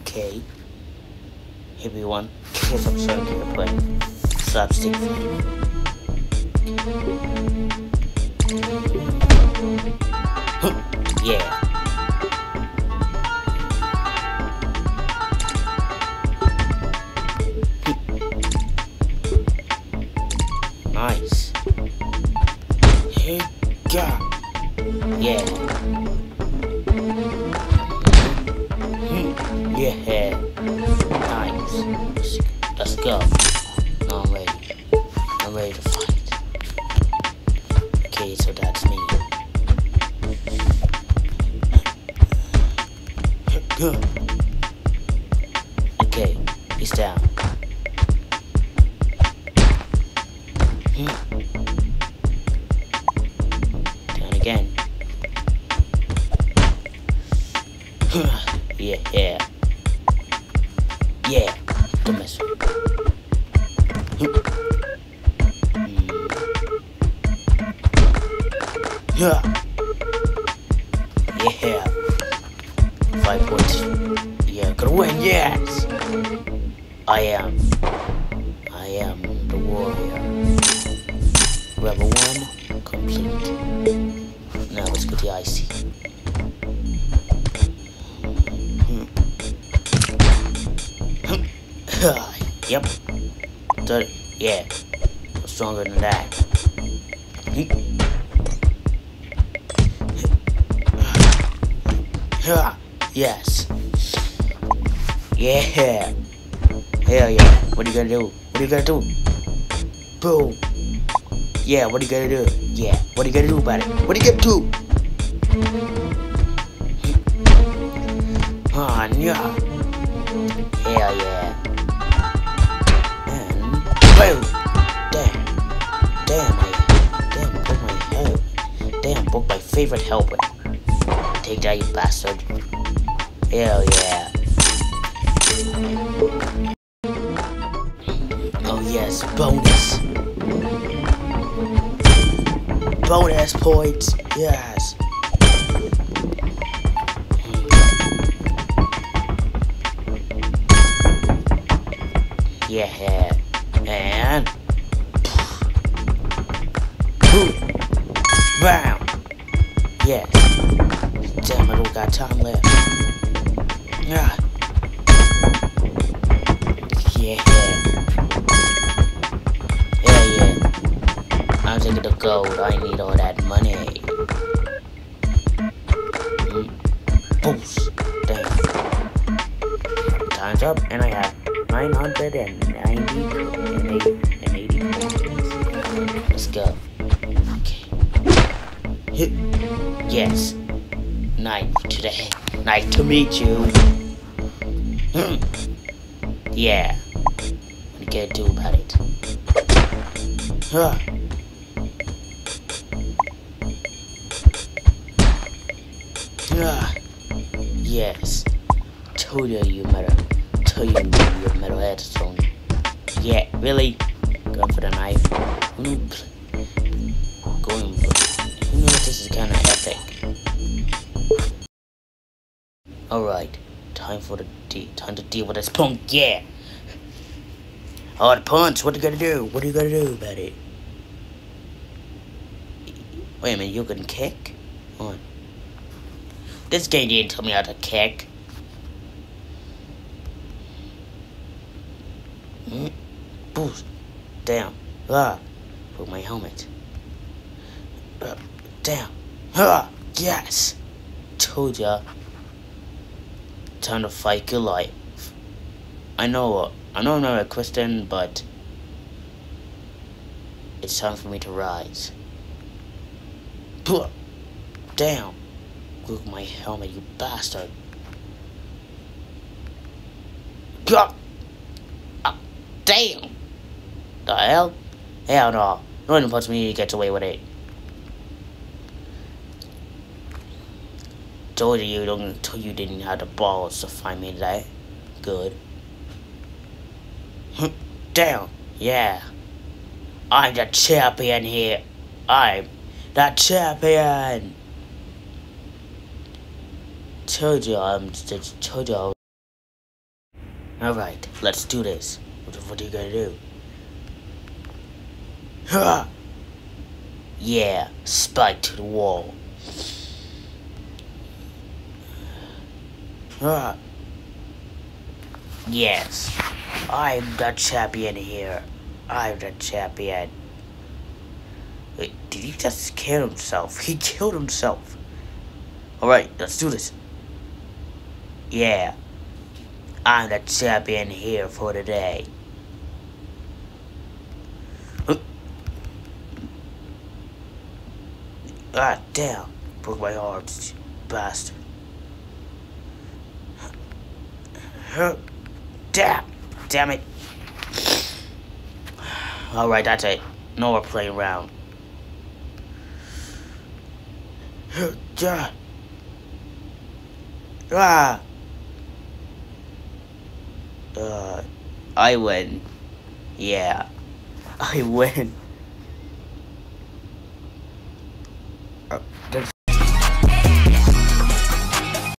Okay. Everyone, here's some circular play. Slapstick yeah. nice. Hey, God. Yeah. Yeah. Nice. Let's go. Now I'm ready. I'm ready to fight. Okay, so that's me. Okay, he's down. Hmm. Down again. yeah. Yeah, Yeah. Yeah. Five points. Yeah, win, yes! I am. I am the warrior. Level one, complete. Now let's go to icy. Hmm. yep. Third, yeah. Stronger than that. Yes. Yeah. Hell yeah. What are you gonna do? What are you gonna do? Boom. Yeah, what are you gonna do? Yeah. What are you gonna do about it? What are you gonna do? Oh, no. Hell yeah. Boom. Damn. Damn, I, damn, broke my helmet. Damn, broke my favorite helmet. Take that, you bastard. Hell yeah. Oh yes, bonus. Bonus points, yes. Yeah, and Bam! Yes. Damn, I don't got time left. Yeah. Yeah. Yeah, yeah. I'm taking the gold. I need all that money. Mm. Boost. Damn. Time's up, and I have 990 and 80. Let's go. Yes. Nice today. Nice to meet you. Hmm. yeah. What you gonna do about it? Huh. Yes. Told you you better. You. Yeah, really? Going for the knife. Going. Who knew this is kind of epic? Alright, time for the de time to deal with this punk, yeah! Oh, Hard punch, what are you gonna do? What are you gonna do about it? Wait a minute, you can kick? On. This game didn't tell me how to kick. Boost. Damn. Ah. Put my helmet. Uh, damn. Ah. Yes. Told ya time to fight your life. I know, I know I'm not a Christian, but it's time for me to rise. Damn! Look my helmet, you bastard! Ah, damn! The hell? Hell no! No one puts me gets away with it. told you you don't you didn't have the balls to find me that good. Damn, yeah. I'm the champion here. I'm the champion. Told you I'm told you I Alright, let's do this. What, what are you gonna do? Huh! Yeah, spike to the wall. Huh! Yes, I'm the champion here. I'm the champion. Wait, did he just kill himself? He killed himself. Alright, let's do this. Yeah. I'm the champion here for today. Ah, damn. Broke my heart, bastard. Damn. Damn it. Alright, that's it. No more playing around. Ah. Uh, I win. Yeah. I win.